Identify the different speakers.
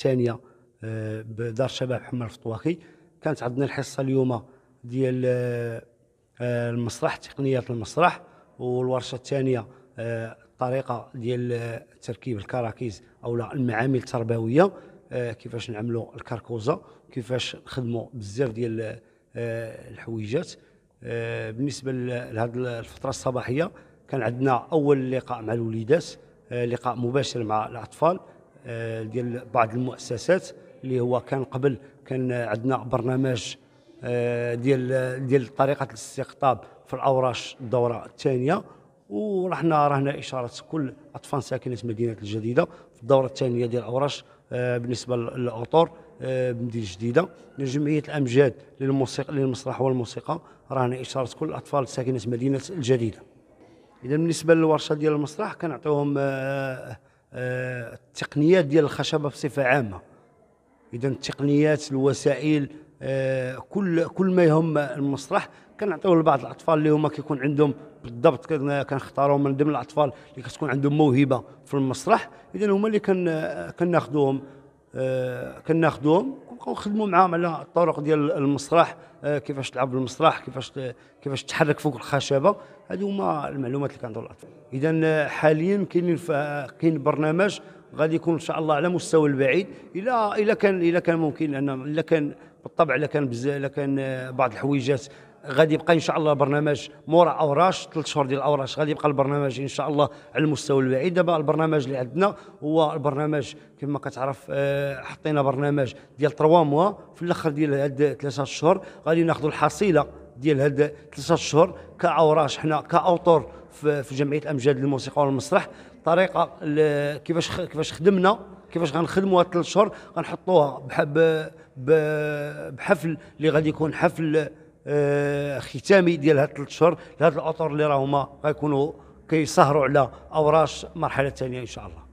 Speaker 1: الثانية آه، بدار شباب حمى الفطواخي كانت عندنا الحصة اليوم ديال آه، آه، المسرح تقنيات المسرح والورشة الثانية الطريقة ديال تركيب الكراكيز أو المعامل التربوية كيفاش نعملوا الكركوزة كيفاش نخدموا بزاف ديال الحويجات. بالنسبة لهذه الفترة الصباحية كان عندنا أول لقاء مع الوليدات لقاء مباشر مع الأطفال. ديال بعض المؤسسات اللي هو كان قبل كان عندنا برنامج آه، ديال ديال طريقة الاستقطاب في الأوراش الدورة الثانية. ورحنا راهنا إشارة كل أطفال ساكنه مدينة الجديدة في الدورة الثانية ديال الأوراش آه، بالنسبة للأطور آه، بمدينه جديده لجمعيه الأمجاد للموسيقى للمسرح والموسيقى. راهنا إشارة كل الاطفال ساكنه مدينة الجديدة. اذا بالنسبة للورشة ديال المسرح كنعطيوهم التقنيات ديال الخشبة بصفة عامة. إذا التقنيات الوسائل آه، كل كل ما يهم المسرح كنعطيوه لبعض الأطفال اللي هما كيكون عندهم بالضبط كنختاروا من ضمن الأطفال اللي كتكون عندهم موهبة في المسرح. إذا هما اللي كناخذوهم آه، كناخذوهم ونبقاو نخدموا معاهم على الطرق ديال المسرح آه، كيفاش تلعب بالمسرح كيفاش كيفاش تحرك فوق الخشبة. هذه هما المعلومات اللي كنعطيو الاطفال اذا حاليا كاين كاين برنامج غادي يكون إن شاء الله على مستوى البعيد. إلى إلى كان إلى كان ممكن لأن إلا كان بالطبع إلا كان إلا كان بعض الحويجات غادي يبقى إن شاء الله برنامج مورا أوراش ثلاث شهور ديال أوراش غادي يبقى البرنامج إن شاء الله على المستوى البعيد. دابا البرنامج اللي عندنا هو البرنامج كما كتعرف آه، حطينا برنامج ديال 3 موا في الأخر ديال هاد ثلاثة شهور. غادي ناخذوا الحصيلة ديال هاد ثلاثة شهور كأوراش حنا كأوتور في جمعية الامجاد للموسيقى والمسرح. طريقة كيفاش كيفاش خدمنا كيفاش غنخدموا هاد ثلاث شهور غنحطوها بحفل اللي غادي يكون حفل ختامي ديال هاد ثلاث شهور لهاد الأطر اللي راهما غيكونوا كيسهروا على أوراش المرحله الثانية إن شاء الله.